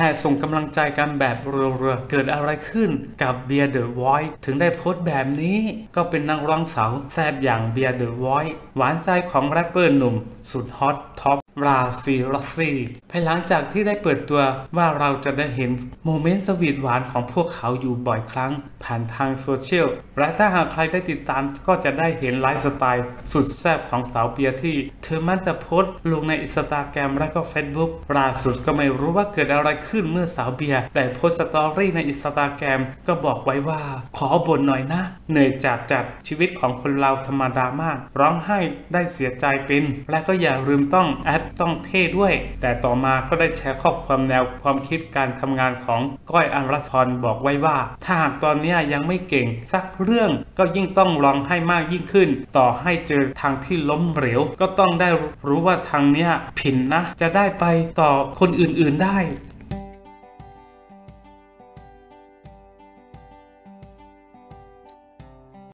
แห่ส่งกำลังใจกันแบบรัวๆเกิดอะไรขึ้นกับเบียร์เดอะวอยซ์ถึงได้โพสต์แบบนี้ ก็เป็นนักร้องสาวแซบอย่างเบียร์เดอะวอยซ์หวานใจของแรปเปอร์หนุ่ม สุดฮอตท็อป Lazyloxy ภายหลังจากที่ได้เปิดตัวว่าเราจะได้เห็น moment สวีทหวานของพวกเขาอยู่บ่อยครั้ง ผ่านทางโซเชียล และถ้าหากใครได้ติดตามก็จะได้เห็นไลฟ์สไตล์สุดแซ่บของสาวเบียร์ที่ เธอมักจะโพสต์ลงในอินสตาแกรมและก็เฟซบุ๊กล่าสุดก็ไม่รู้ว่าเกิดอะไรขึ้นเมื่อสาวเบียร์ได้โพสต์สตอรี่ในอินสตาแกรมก็บอกไว้ว่า ขอบ่นหน่อยนะ เหนื่อยจัดจัดชีวิตของคนเราธรรมดามาก ร้องไห้ได้เสียใจเป็น และก็อย่าลืมต้องแอดต้องเท่ด้วย แต่ต่อมาก็ได้แชร์ข้อความแนวความคิดการทำงานของก้อยอรัชพรบอกไว้ว่า ถ้าหากตอนนี้ยังไม่เก่งสักเรื่องก็ยิ่งต้องลองให้มากยิ่งขึ้น ต่อให้เจอทางที่ล้มเหลวก็ต้องได้รู้ว่าทางเนี้ยผิดนะ จะได้ไปต่อคนอื่นๆได้